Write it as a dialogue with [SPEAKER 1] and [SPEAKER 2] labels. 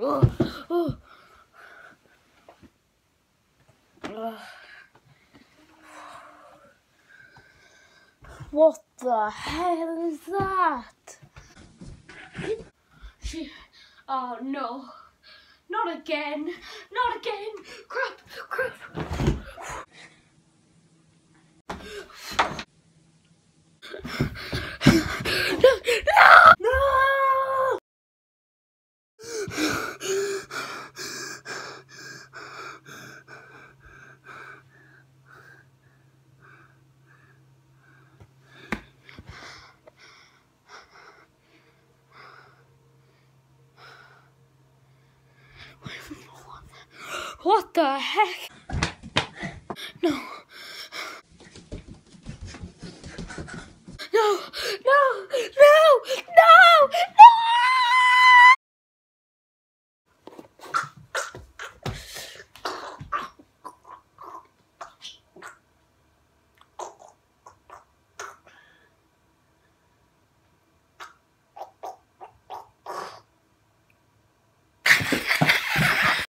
[SPEAKER 1] What the hell is that? She. Oh no. Not again. Not again. Crap, crap. no, No! No! What the heck? No. No, no, no, no, no!